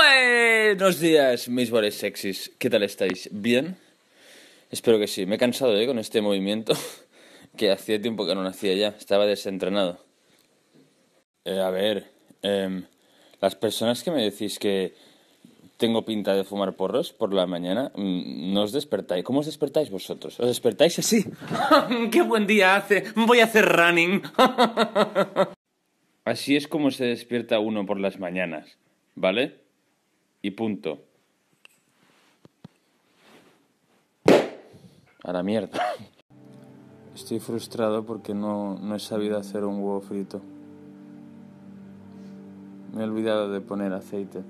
Buenos días, mis boles sexys. ¿Qué tal estáis? ¿Bien? Espero que sí. Me he cansado ¿eh? con este movimiento que hacía tiempo que no hacía ya. Estaba desentrenado. Eh, a ver, em, las personas que me decís que tengo pinta de fumar porros por la mañana, mm, no os despertáis. ¿Cómo os despertáis vosotros? ¿Os despertáis así? ¡Qué buen día hace! Voy a hacer running. Así es como se despierta uno por las mañanas, ¿vale? Y punto. A la mierda. Estoy frustrado porque no, no he sabido hacer un huevo frito. Me he olvidado de poner aceite.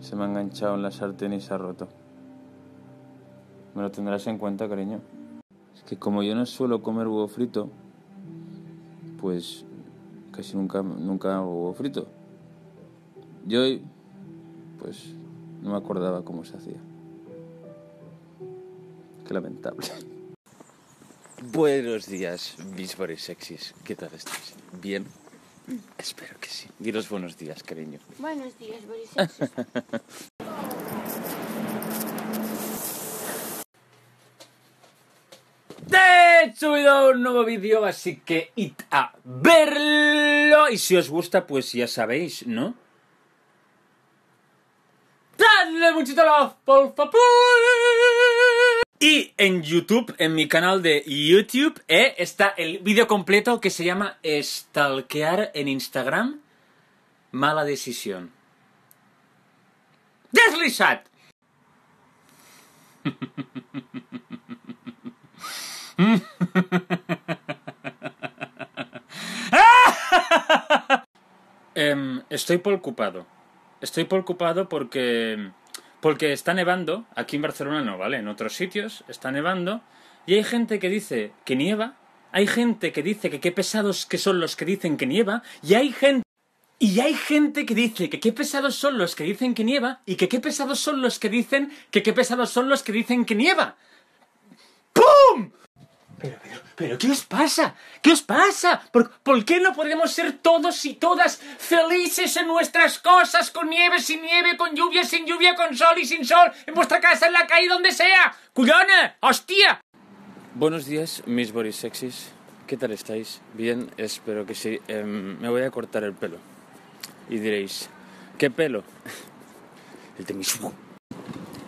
Se me ha enganchado en la sartén y se ha roto. Me lo tendrás en cuenta, cariño. Es que como yo no suelo comer huevo frito, pues casi nunca, nunca hago huevo frito. Yo, pues, no me acordaba cómo se hacía. Qué lamentable. Buenos días, mis boris sexys. ¿Qué tal estáis? ¿Bien? Espero que sí. Diros buenos días, cariño. Buenos días, Boris. Sexy. Te he subido un nuevo vídeo, así que id a verlo. Y si os gusta, pues ya sabéis, ¿no? Dadle muchito love, por favor. Y en YouTube, en mi canal de YouTube, eh, está el vídeo completo que se llama Stalkear en Instagram. Mala decisión. Deslizad. Em, estoy preocupado. Estoy preocupado porque porque está nevando, aquí en Barcelona no, ¿vale? En otros sitios está nevando y hay gente que dice que nieva, hay gente que dice que qué pesados que son los que dicen que nieva y hay gente y hay gente que dice que qué pesados son los que dicen que nieva y que qué pesados son los que dicen que qué pesados son los que dicen que nieva. Pero, ¿qué os pasa? ¿Qué os pasa? ¿Por, ¿Por, qué no podemos ser todos y todas felices en nuestras cosas, con nieve, sin nieve, con lluvia, sin lluvia, con sol y sin sol, en vuestra casa, en la calle, donde sea? ¡Cuyona! ¡Hostia! Buenos días, mis boris sexys. ¿Qué tal estáis? Bien, espero que sí. Eh, me voy a cortar el pelo. Y diréis, ¿qué pelo? El de mi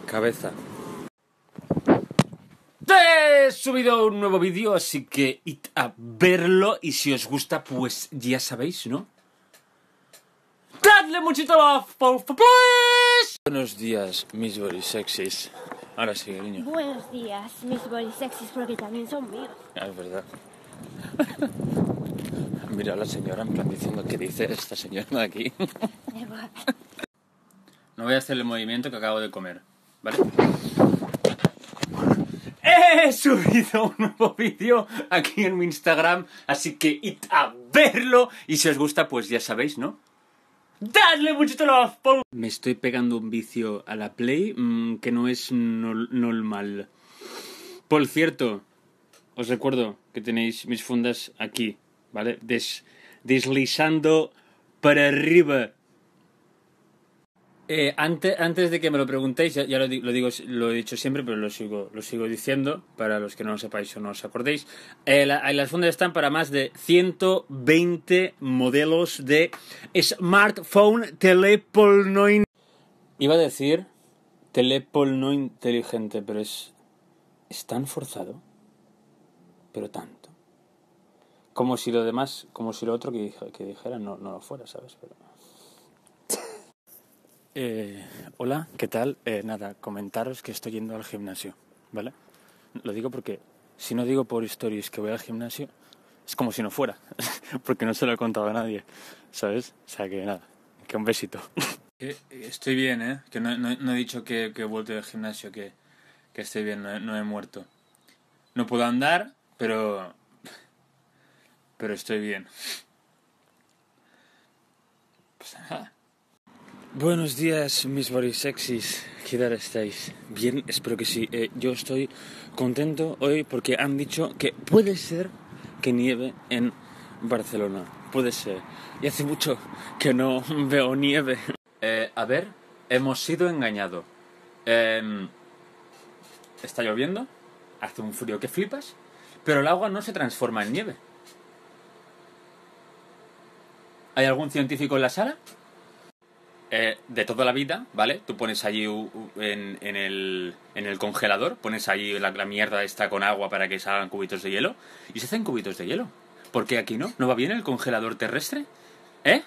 cabeza. He subido un nuevo vídeo, así que id a verlo y si os gusta, pues ya sabéis, ¿no? ¡Dadle muchito love, por favor! Buenos días, mis sexys. Ahora sí, cariño. Buenos días, mis Sexys, porque también son míos. Ah, es verdad. Mira a la señora en plan diciendo que dice esta señora de aquí. No voy a hacer el movimiento que acabo de comer, ¿vale? He subido un nuevo vídeo aquí en mi Instagram, así que id a verlo y si os gusta, pues ya sabéis, ¿no? ¡Dadle mucho love! Me estoy pegando un vicio a la Play mm, que no es normal. Por cierto, os recuerdo que tenéis mis fundas aquí, ¿vale? Des- deslizando para arriba. Eh, antes, antes de que me lo preguntéis, ya, lo, di- lo digo, lo he dicho siempre, pero lo sigo, lo sigo diciendo para los que no lo sepáis o no os acordéis. Eh, la- las fundas están para más de 120 modelos de smartphone telepolno. Iba a decir telepolno inteligente, pero es, es tan forzado, pero tanto. Como si lo demás, como si lo otro que dijera no, no lo fuera, ¿sabes? Pero... Eh, hola, ¿qué tal? Eh, nada, comentaros que estoy yendo al gimnasio, ¿vale? Lo digo porque si no digo por stories que voy al gimnasio, es como si no fuera, porque no se lo he contado a nadie, ¿sabes? O sea que nada, que un besito. estoy bien, ¿eh? Que no, he dicho que, he vuelto del gimnasio, que, que estoy bien, no no he muerto. No puedo andar, pero... Pero estoy bien. Pues nada. Buenos días, mis boris sexys. ¿Qué tal estáis? Bien, espero que sí. Eh, yo estoy contento hoy porque han dicho que puede ser que nieve en Barcelona. Puede ser. Y hace mucho que no veo nieve. Eh, a ver, hemos sido engañados. Em, está lloviendo, hace un frío que flipas, pero el agua no se transforma en nieve. ¿Hay algún científico en la sala? Eh, de toda la vida, ¿vale? Tú pones allí en, en el, en el congelador, pones allí la, la mierda esta con agua para que salgan cubitos de hielo y se hacen cubitos de hielo. ¿Por qué aquí no? ¿No va bien el congelador terrestre? ¿Eh?